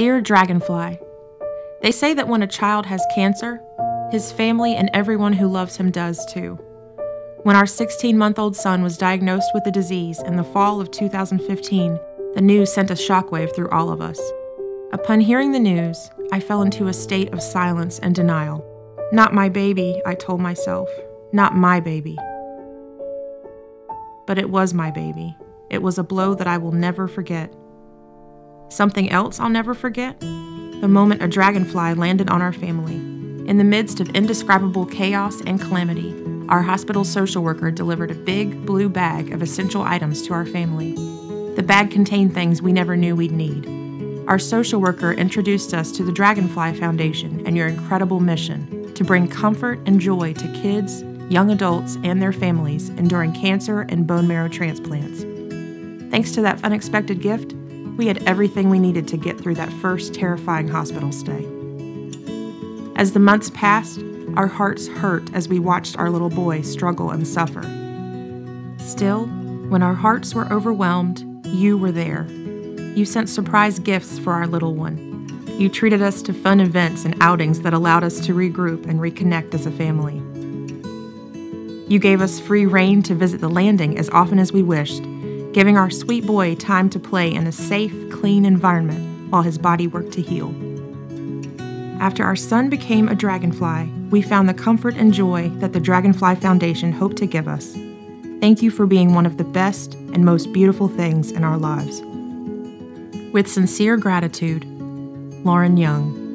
Dear Dragonfly, They say that when a child has cancer, his family and everyone who loves him does too. When our 16 month old son was diagnosed with the disease in the fall of 2015, the news sent a shockwave through all of us. Upon hearing the news, I fell into a state of silence and denial. Not my baby, I told myself. Not my baby. But it was my baby. It was a blow that I will never forget. Something else I'll never forget? The moment a dragonfly landed on our family. In the midst of indescribable chaos and calamity, our hospital social worker delivered a big blue bag of essential items to our family. The bag contained things we never knew we'd need. Our social worker introduced us to the Dragonfly Foundation and your incredible mission to bring comfort and joy to kids, young adults, and their families enduring cancer and bone marrow transplants. Thanks to that unexpected gift, we had everything we needed to get through that first terrifying hospital stay. As the months passed, our hearts hurt as we watched our little boy struggle and suffer. Still, when our hearts were overwhelmed, you were there. You sent surprise gifts for our little one. You treated us to fun events and outings that allowed us to regroup and reconnect as a family. You gave us free rein to visit the landing as often as we wished, giving our sweet boy time to play in a safe, clean environment while his body worked to heal. After our son became a dragonfly, we found the comfort and joy that the Dragonfly Foundation hoped to give us. Thank you for being one of the best and most beautiful things in our lives. With sincere gratitude, Lauren Young.